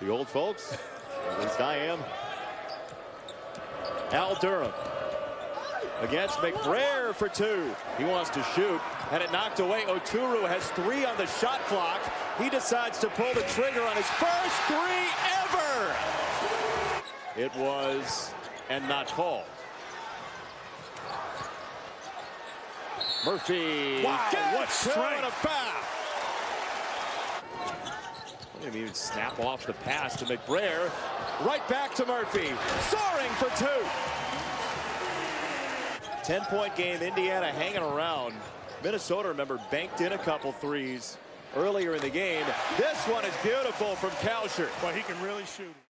The old folks, at least I am. Al Durham against McBrayer for two. He wants to shoot, had it knocked away. Oturu has three on the shot clock. He decides to pull the trigger on his first three ever. It was, and not called. Murphy. Wow, what strength. a foul. Didn't even snap off the pass to McBrayer. Right back to Murphy. Soaring for two. 10-point game, Indiana hanging around. Minnesota, remember, banked in a couple threes earlier in the game. This one is beautiful from Kalscheur. Well, he can really shoot.